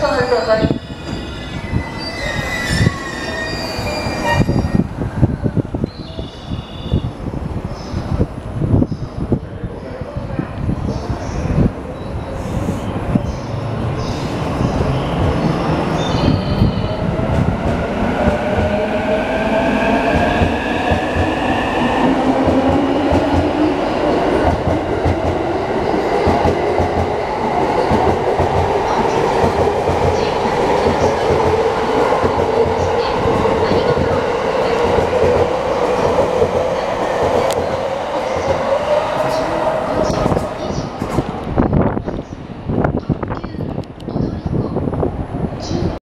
そうそう。